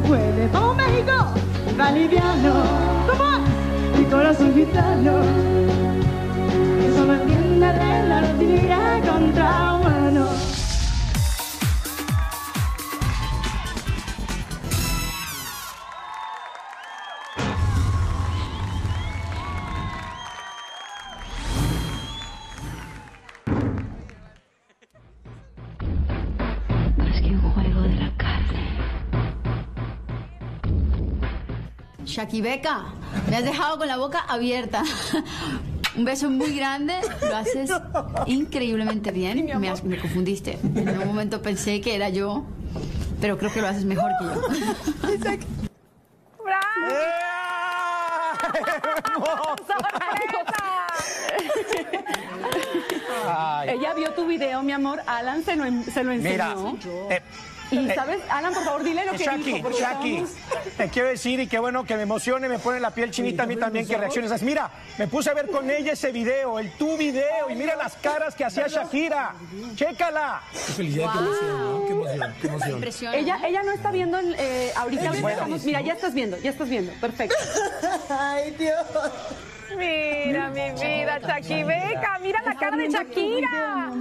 puede. ¡Vamos México! Va liviano. Mi corazón gitano. Shaki Beca, me has dejado con la boca abierta. Un beso muy grande, lo haces increíblemente bien. Me, has- me confundiste. En un momento pensé que era yo, pero creo que lo haces mejor que yo. Ella vio tu video, mi amor. Alan se lo, se lo Mira, enseñó. eh, y eh, sabes, Alan, por favor, dile lo que Shaki, dijo. Shaki, te quiero decir y qué bueno que me emocione, me pone la piel chinita a mí también que reacciones así. Mira, me puse a ver con ella ese video, el tu video, y mira las caras que hacía Shakira. Chécala. Felicidad, qué emoción, ¿no? Qué emoción, qué emoción. Ella, ella no está viendo el, eh, ahorita. ahorita Bueno. estamos- mira, ya estás viendo, ya estás viendo. Perfecto. Ay, Dios. Mira mi vida, Shaki Beca, mira la cara de Shakira.